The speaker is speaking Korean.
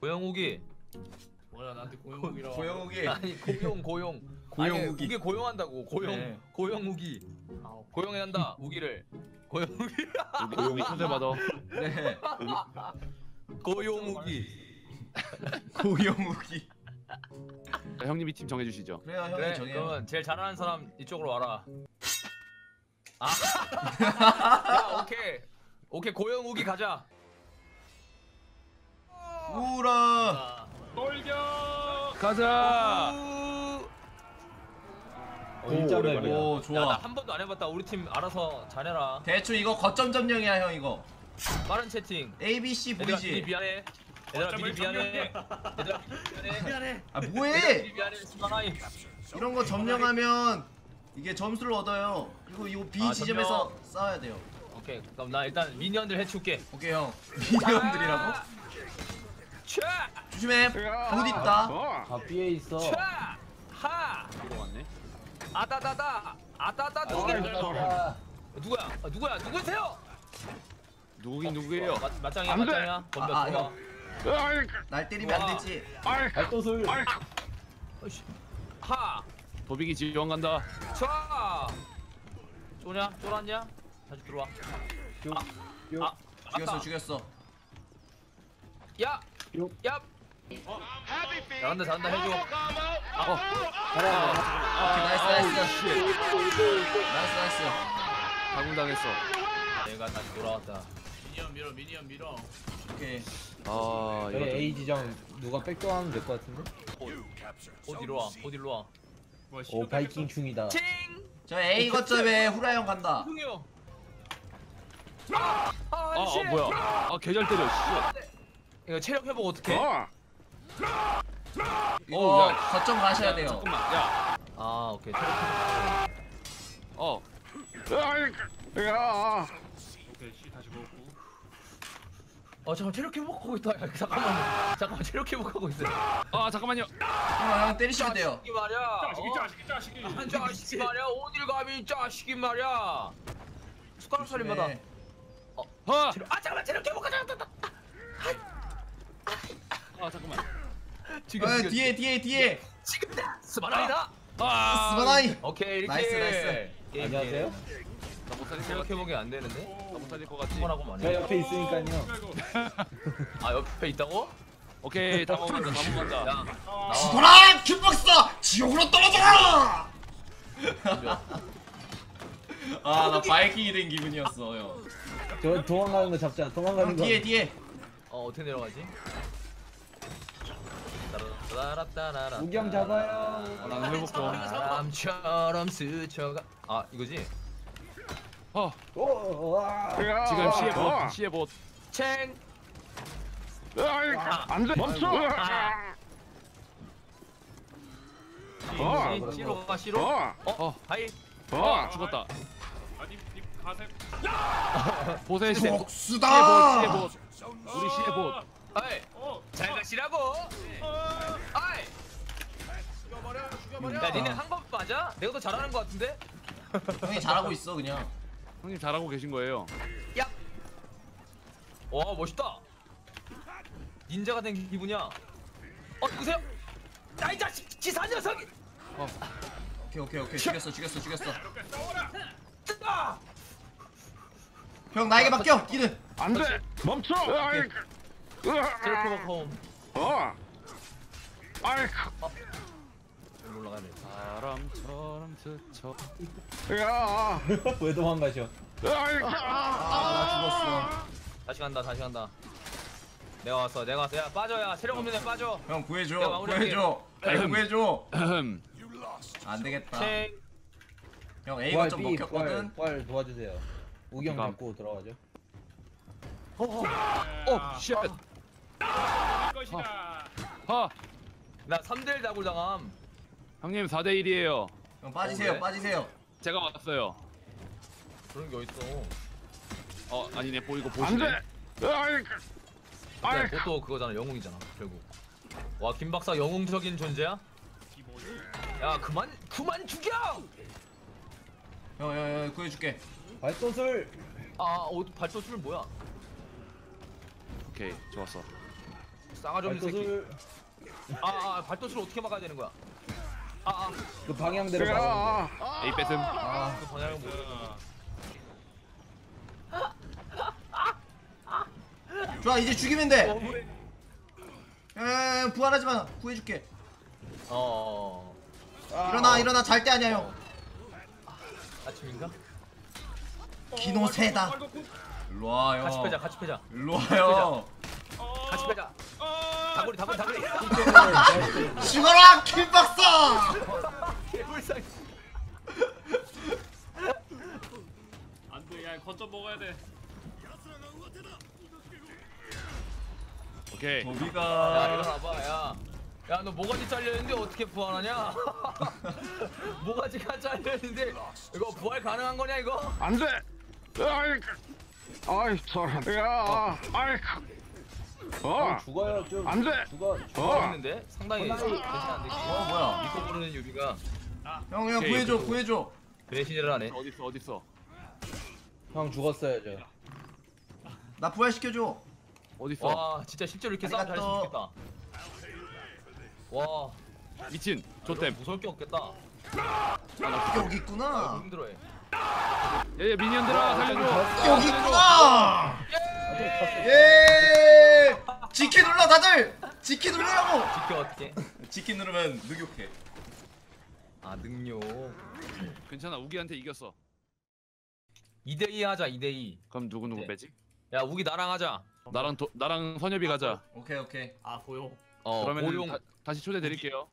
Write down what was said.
고영욱이. 뭐야 나한테 고용이라. 고영욱이. 아니 고용 고용. 아니, 우기 고용한다고. 고용 네. 고용욱이. 고용해 한다 우기를. 고용욱이. 고용이 초대받아. 네. 고용욱이. 고영욱이. 자, 형님이 팀 정해주시죠. 그래요 형이 그래 정해요. 그러면 제일 잘하는 사람 이쪽으로 와라. 아 야, 오케이. 오케이 고용욱이 가자 우라 자, 가자. 우- 어. 오 좋아 나한 번도 안 해봤다. 우리 팀 알아서 잘해라. 대충 이거 거점 점령이야 형 이거 빠른 채팅. A B C 얘들아 미리 보이지 미안해. 얘들아 미리 미안해. 얘들아 미리 미안해. 아 얘들아, 뭐해 미안해. 이런 거 점령하면 이게 점수를 얻어요 그리고 이 B 아, 지점에서 싸워야 돼요 오케이. 그럼 나 일단 미니언들 해치울게. 오케이 형 미니언들이라고 차! 조심해 못 있다 아 B에 있어. 차! 하! 들어왔네. 아다다다. 아다다 두 개. 아, 누구야? 아, 누구야? 누구세요? 누구긴 누구예요? 맞 맞짱이야, 안 돼. 맞짱이야. 건배 아, 아, 좋아. 날 때리면 안 와. 되지 발도술. 하! 도비기 지원 간다. 차! 쏘냐? 쫄았냐? 다시 들어와. 쭉. 아. 쭉. 아, 죽였어 아까. 죽였어 야! 쭉. 야! 잘한다 잘한다 해줘 오케이 나이스 나이스 나이스 나이스 가공당했어. 내가 다시 돌아왔다 미니언 밀어 미니언 밀어. 오케이 아 이거 좀- A 지점 누가 백도하면 될 것 같은데? 어디로 와 어디로 와 오 바이킹 충이다. 칭! 저 A 거점에 후라 형 간다 승이요 아! 아, 아, 씨! 아 뭐야? 아 개잘 때려. 씨. 이거 체력 회복 어떻게? 이거 어, 야. 거점 가셔야 돼요 잠깐만. 야. 아 오케이 체력 회복 어. 어 잠깐 체력 회복하고 있다 야, 잠깐만 잠깐만 체력 회복하고 있어 아 잠깐만요. 형, 형 때리시면 돼요 자식이 말이야 자식이 어? 자식이 자식이. 아, 자식이 말이야 어딜 가면 이 자식이 말이야 숟가락 살림마다 네. 아. 아 잠깐만 체력 회복하자 아 잠깐만. 지금 어, 지금 뒤에 뒤에 뒤에 지금다 스마라이다 아. 스바나이 오케이 이렇게 나이스, 나이스. 게임, 안녕하세요. 나못 살릴 것. 회복이 안 되는데 나못 살릴 것 같지. 한번 하고 많이 저 옆에 있으니까요. 아 옆에 있다고? 오케이 다 먹는다. 다 먹는다. 야 나와 죽어라 큐박사 지옥으로 떨어져라 아 나 바이킹이 된 기분이었어 형 저 도망가는 거 잡자. 도망가는 형 거. 뒤에 뒤에 어 어떻게 내려가지? 따라따라따라라 우경 잡아요. 아, 나는 회복 좀. 바람처럼 스쳐가 아 이거지? 어. 오, 와. 지금 시에 봇. 시에 봇. 챙! 안돼. 멈춰. 시, 시로 가 시로? 어? 어. 하이 어. 죽었다. 보세 시에 봇. 복수다 시에 봇. 우리 시에 봇. 하이 어. 잘 가시라고 하이 죽여버려 죽여버려. 야 니네 한번 맞아? 내가 더 잘하는 거 같은데? 형이 잘하고 있어 그냥 형님 잘하고 계신 거예요. 야! 와 멋있다 닌자가 된 기분이야 어 누구세요? 야이 자식 기사 녀석이 오케이 오케이 오케이 죽였어 죽였어 죽였어 아! 형 나에게 맡겨 니는 안돼. 멈춰. 셀프버 홈 어. 아이. 올라가야 돼 바람처럼 스쳐. 왜 도망가셔? 아 나 죽었어 다시 간다 다시 간다 내가 왔어 내가 왔어 야 빠져 야 체력 없는 애 빠져 형 구해줘 마무리할게. 구해줘 형 구해줘. 안 되겠다 챙형 A 부활 거점 B 먹혔거든 부활 도와주세요. 우경. 잡고 들어가죠. 어. shit. 것이다. 하. 나 3대1 다굴 당함 형님 4대 1이에요. 형 빠지세요 어? 빠지세요 제가 왔어요. 그런 게 어딨어 어 아니네 보이고 보시네. 야, 그것도 그거잖아 영웅이잖아 결국 와 김박사 영웅적인 존재야? 야 그만 그만 죽여! 형형형 구해줄게 발도술. 아 어, 발도술 뭐야? 오케이 좋았어. 싸가지 없는 새끼. 발도술 아, 아 발도수를 어떻게 막아야 되는 거야? 아, 아, 그 방향대로 가면 A 뺏음. 아, 그 방향을 모르. 좋아 이제 죽이면 돼. 너무해. 에 부활하지 마. 구해줄게. 어, 일어나 일어나 잘 때 아니야 형. 아침인가? 기노세다. 일로 와요. 같이 빼자, 같이 빼자, 일로 와요. 같이 빼자. 다구리, 다구리, 다구리. 돼. 죽어라 킬박사. 개불쌍. 안돼 야 거점 먹어야 돼 오케이. 야, 도비가 일어나봐, 야. 야, 너 모가지 잘렸는데 어떻게 부활하냐? 모가지가 잘렸는데 이거 부활 가능한 거냐 이거? 안 돼! 아이, 아이, 저, 야, 아이, 어, 죽어요 좀 안 돼! 죽어 어, 있는데 상당히 괜찮은데. 어 뭐야? 믿고 부르는 유비가 형 형 오케이, 구해줘 오케이. 구해줘. 배신을 하네. 어디 있어? 어디 있어? 형 죽었어요 저 나 부활시켜줘. 어디 있어? 와, 진짜 실제로 이렇게 싸움 잘했으면 아리가또. 좋겠다. 와, 미친. 저 조템. 무서울 게 없겠다. 여기 있구나. 힘들어해. 예예 미니언들아 살려줘. 여기 있구나. 예. 지키 눌러 다들. 지키 누르라고. 지켜 어떻게? 지키 누르면 느욕해. 아 능력. 괜찮아. 우기한테 이겼어. 2대2 하자 2대2. 그럼 누구 누구 네. 빼지? 야 우기 나랑 하자. 나랑 도, 나랑 선엽이 가자. 오케이 오케이. 아 고용 어 그러면 고용. 다, 다시 초대 드릴게요.